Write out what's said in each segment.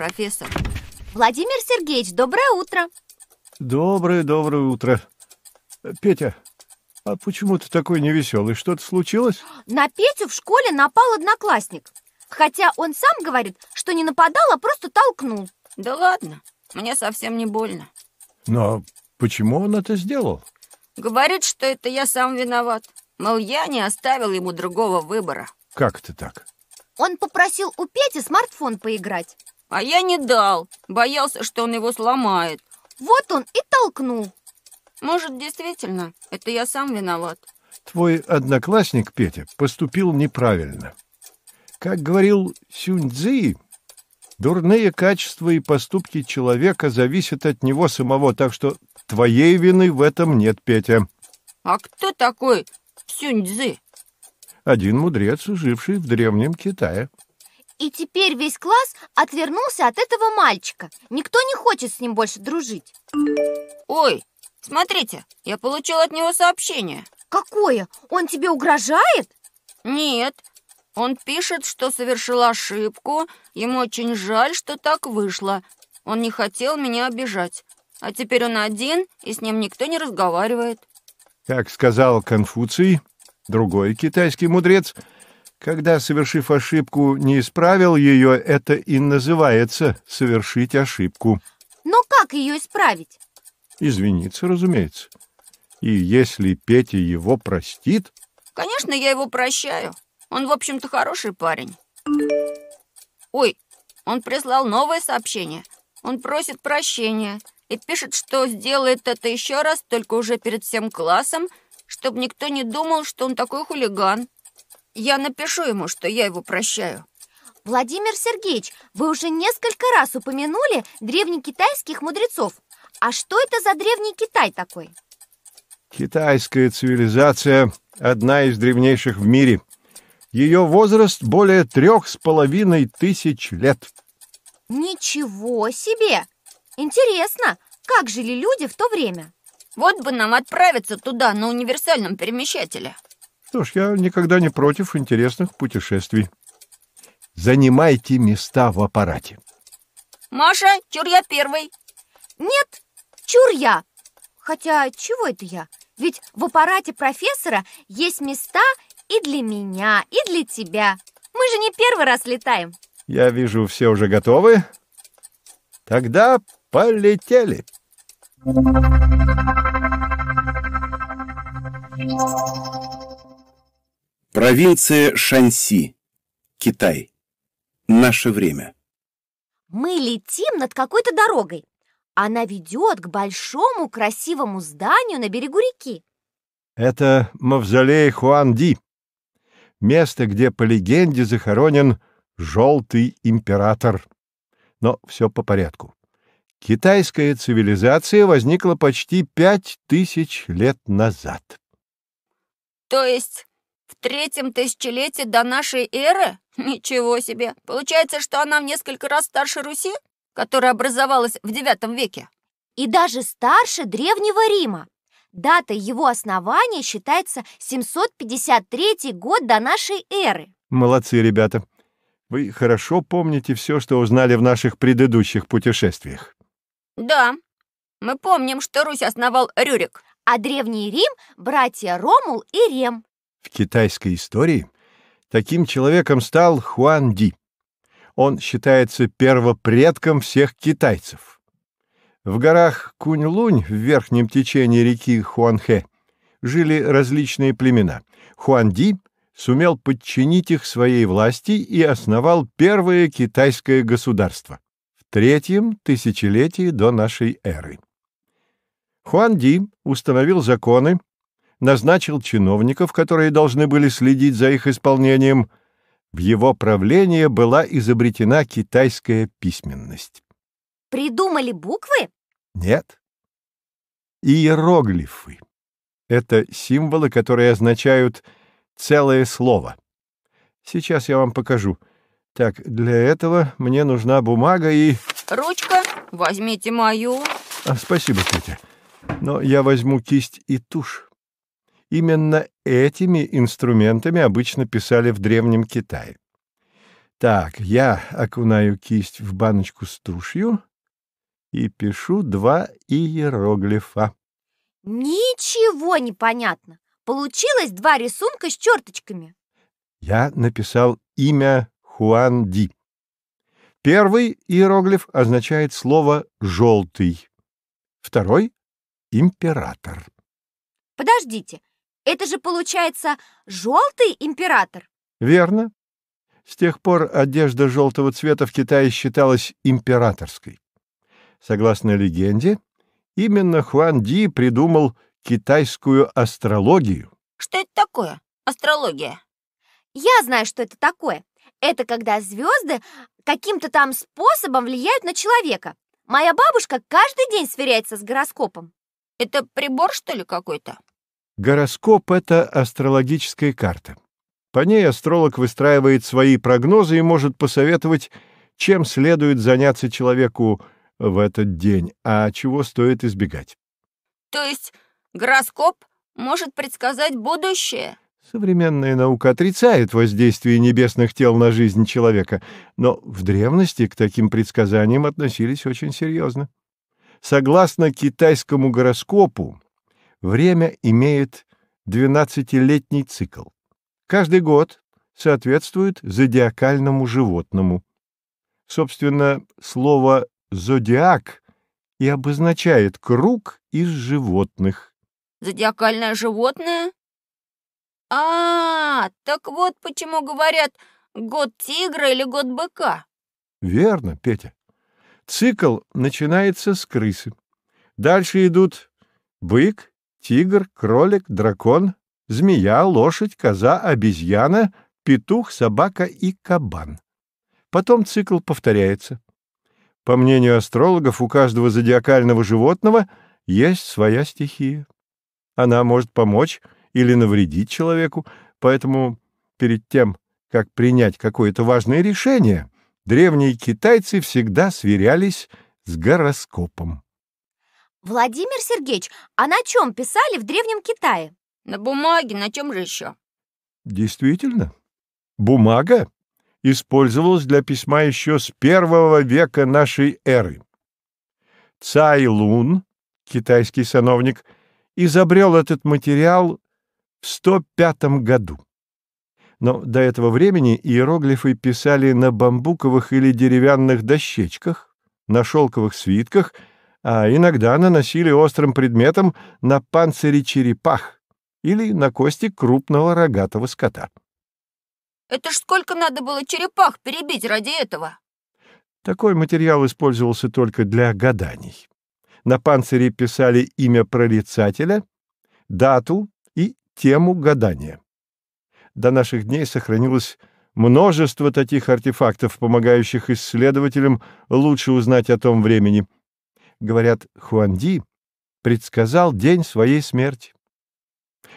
Профессор. Владимир Сергеевич, доброе утро. Доброе-доброе утро. Петя, а почему ты такой невеселый? Что-то случилось? На Петю в школе напал одноклассник. Хотя он сам говорит, что не нападал, а просто толкнул. Да ладно, мне совсем не больно. Но почему он это сделал? Говорит, что это я сам виноват. Мол, я не оставил ему другого выбора. Как это так? Он попросил у Пети смартфон поиграть. А я не дал. Боялся, что он его сломает. Вот он и толкнул. Может, действительно, это я сам виноват. Твой одноклассник, Петя, поступил неправильно. Как говорил Сюнь-Цзи, дурные качества и поступки человека зависят от него самого, так что твоей вины в этом нет, Петя. А кто такой Сюнь-Цзы? Один мудрец, живший в древнем Китае. И теперь весь класс отвернулся от этого мальчика. Никто не хочет с ним больше дружить. Ой, смотрите, я получил от него сообщение. Какое? Он тебе угрожает? Нет, он пишет, что совершил ошибку, ему очень жаль, что так вышло. Он не хотел меня обижать. А теперь он один, и с ним никто не разговаривает. Как сказал Конфуций, другой китайский мудрец, когда, совершив ошибку, не исправил ее, это и называется совершить ошибку. Но как ее исправить? Извиниться, разумеется. И если Петя его простит... Конечно, я его прощаю. Он, в общем-то, хороший парень. Ой, он прислал новое сообщение. Он просит прощения и пишет, что сделает это еще раз, только уже перед всем классом, чтобы никто не думал, что он такой хулиган. Я напишу ему, что я его прощаю. Владимир Сергеевич, вы уже несколько раз упомянули древнекитайских мудрецов. А что это за древний Китай такой? Китайская цивилизация — одна из древнейших в мире. Ее возраст более трех с половиной тысяч лет. Ничего себе! Интересно, как жили люди в то время? Вот бы нам отправиться туда на универсальном перемещателе. Что ж, я никогда не против интересных путешествий. Занимайте места в аппарате. Маша, чур я первый. Нет, чур я. Хотя, чего это я? Ведь в аппарате профессора есть места и для меня, и для тебя. Мы же не первый раз летаем. Я вижу, все уже готовы. Тогда полетели. Провинция Шанси, Китай. Наше время. Мы летим над какой-то дорогой. Она ведет к большому красивому зданию на берегу реки. Это мавзолей Хуанди, место, где по легенде захоронен Желтый император. Но все по порядку. Китайская цивилизация возникла почти пять тысяч лет назад. То есть в третьем тысячелетии до нашей эры? Ничего себе! Получается, что она в несколько раз старше Руси, которая образовалась в девятом веке? И даже старше Древнего Рима. Дата его основания считается 753 год до нашей эры. Молодцы, ребята. Вы хорошо помните все, что узнали в наших предыдущих путешествиях. Да, мы помним, что Русь основал Рюрик. А Древний Рим – братья Ромул и Рем. В китайской истории таким человеком стал Хуан Ди. Он считается первопредком всех китайцев. В горах Кунь-Лунь в верхнем течении реки Хуанхэ жили различные племена. Хуан Ди сумел подчинить их своей власти и основал первое китайское государство в третьем тысячелетии до нашей эры. Хуан Ди установил законы, назначил чиновников, которые должны были следить за их исполнением. В его правление была изобретена китайская письменность. Придумали буквы? Нет. Иероглифы. Это символы, которые означают целое слово. Сейчас я вам покажу. Так, для этого мне нужна бумага и... Ручка, возьмите мою. А, спасибо, Петя. Но я возьму кисть и тушь. Именно этими инструментами обычно писали в Древнем Китае. Так, я окунаю кисть в баночку с тушью и пишу два иероглифа. Ничего не понятно. Получилось два рисунка с черточками. Я написал имя Хуан Ди. Первый иероглиф означает слово «желтый», второй — «император». Подождите, это же получается желтый император? Верно. С тех пор одежда желтого цвета в Китае считалась императорской. Согласно легенде, именно Хуан Ди придумал китайскую астрологию. Что это такое? Астрология. Я знаю, что это такое. Это когда звезды каким-то там способом влияют на человека. Моя бабушка каждый день сверяется с гороскопом. Это прибор, что ли, какой-то? Гороскоп — это астрологическая карта. По ней астролог выстраивает свои прогнозы и может посоветовать, чем следует заняться человеку в этот день, а чего стоит избегать. То есть гороскоп может предсказать будущее? Современная наука отрицает воздействие небесных тел на жизнь человека, но в древности к таким предсказаниям относились очень серьезно. Согласно китайскому гороскопу, время имеет 12-летний цикл. Каждый год соответствует зодиакальному животному. Собственно, слово «зодиак» и обозначает круг из животных. Зодиакальное животное? А, так вот почему говорят год тигра или год быка. Верно, Петя. Цикл начинается с крысы. Дальше идут бык, тигр, кролик, дракон, змея, лошадь, коза, обезьяна, петух, собака и кабан. Потом цикл повторяется. По мнению астрологов, у каждого зодиакального животного есть своя стихия. Она может помочь или навредить человеку, поэтому перед тем, как принять какое-то важное решение, древние китайцы всегда сверялись с гороскопом. Владимир Сергеевич, а на чем писали в Древнем Китае? На бумаге, на чем же еще? Действительно, бумага использовалась для письма еще с первого века нашей эры. Цай Лун, китайский сановник, изобрел этот материал в 105 году. Но до этого времени иероглифы писали на бамбуковых или деревянных дощечках, на шелковых свитках, а иногда наносили острым предметом на панцири черепах или на кости крупного рогатого скота. Это ж сколько надо было черепах перебить ради этого? Такой материал использовался только для гаданий. На панцире писали имя прорицателя, дату и тему гадания. До наших дней сохранилось множество таких артефактов, помогающих исследователям лучше узнать о том времени. Говорят, Хуанди предсказал день своей смерти.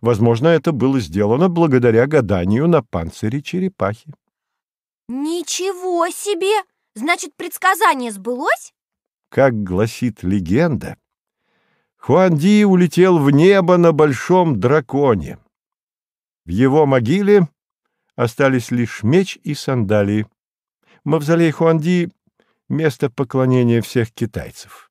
Возможно, это было сделано благодаря гаданию на панцире черепахи. Ничего себе! Значит, предсказание сбылось? Как гласит легенда, Хуанди улетел в небо на большом драконе. В его могиле остались лишь меч и сандалии. Мавзолей Хуанди — место поклонения всех китайцев.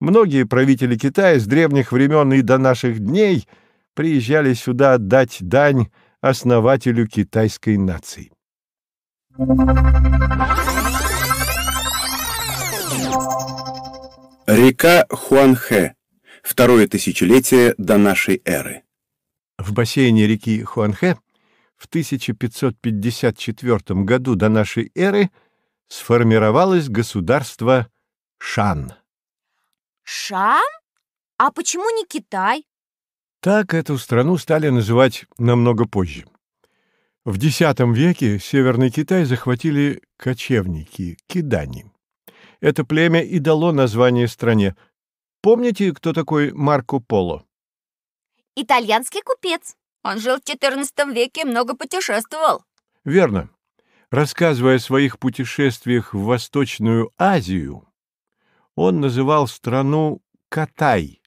Многие правители Китая с древних времен и до наших дней приезжали сюда отдать дань основателю китайской нации. Река Хуанхэ. Второе тысячелетие до нашей эры. В бассейне реки Хуанхэ в 1554 году до нашей эры сформировалось государство Шан. Шан? А почему не Китай? Так эту страну стали называть намного позже. В X веке Северный Китай захватили кочевники, кидани. Это племя и дало название стране. Помните, кто такой Марко Поло? Итальянский купец. Он жил в XIV веке и много путешествовал. Верно. Рассказывая о своих путешествиях в Восточную Азию, он называл страну Катай,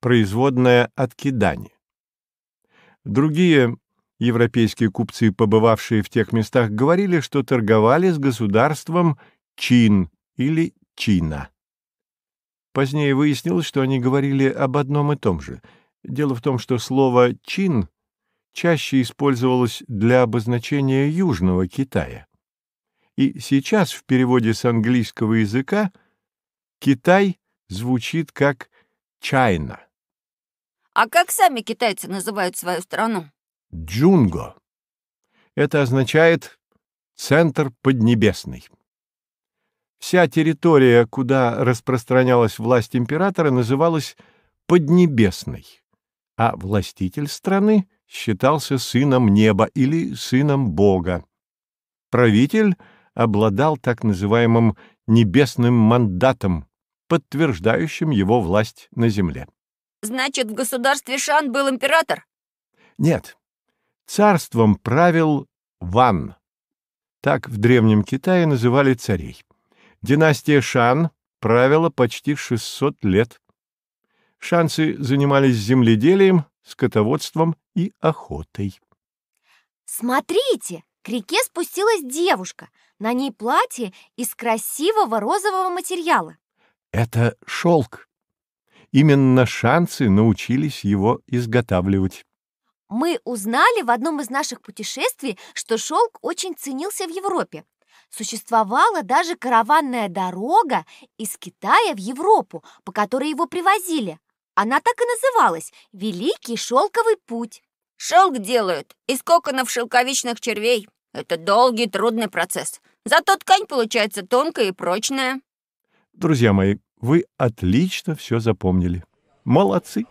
производная от Кидани. Другие Европейские купцы, побывавшие в тех местах, говорили, что торговали с государством Чин или Чина. Позднее выяснилось, что они говорили об одном и том же. Дело в том, что слово «чин» чаще использовалось для обозначения Южного Китая. И сейчас в переводе с английского языка Китай звучит как «Чайна». А как сами китайцы называют свою страну? Джунго. Это означает «центр поднебесный». Вся территория, куда распространялась власть императора, называлась Поднебесной, а властитель страны считался сыном неба или сыном Бога. Правитель обладал так называемым небесным мандатом, подтверждающим его власть на земле. Значит, в государстве Шан был император? Нет, царством правил Ван. Так в Древнем Китае называли царей. Династия Шан правила почти 600 лет. Шанцы занимались земледелием, скотоводством и охотой. Смотрите, к реке спустилась девушка. На ней платье из красивого розового материала. Это шелк. Именно шанцы научились его изготавливать. Мы узнали в одном из наших путешествий, что шелк очень ценился в Европе. Существовала даже караванная дорога из Китая в Европу, по которой его привозили. Она так и называлась «Великий шелковый путь». Шелк делают из коконов шелковичных червей. Это долгий, трудный процесс. Зато ткань получается тонкая и прочная. Друзья мои, вы отлично все запомнили. Молодцы.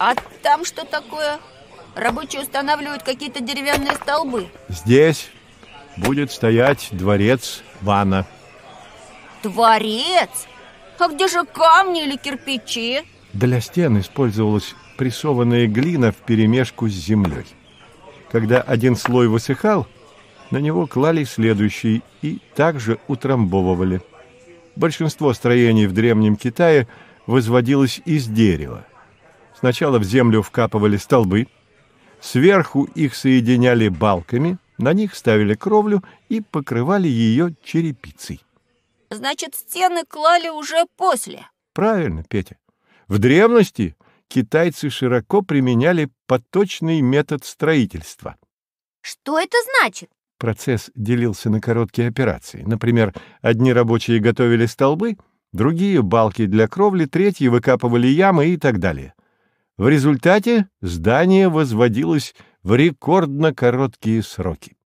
А там что такое? Рабочие устанавливают какие-то деревянные столбы. Здесь будет стоять дворец Вана. Дворец? А где же камни или кирпичи? Для стен использовалась прессованная глина вперемешку с землей. Когда один слой высыхал, на него клали следующий и также утрамбовывали. Большинство строений в Древнем Китае возводилось из дерева. Сначала в землю вкапывали столбы, сверху их соединяли балками, на них ставили кровлю и покрывали ее черепицей. Значит, стены клали уже после. Правильно, Петя. В древности китайцы широко применяли поточный метод строительства. Что это значит? Процесс делился на короткие операции. Например, одни рабочие готовили столбы, другие — балки для кровли, третьи выкапывали ямы и так далее. В результате здание возводилось в рекордно короткие сроки.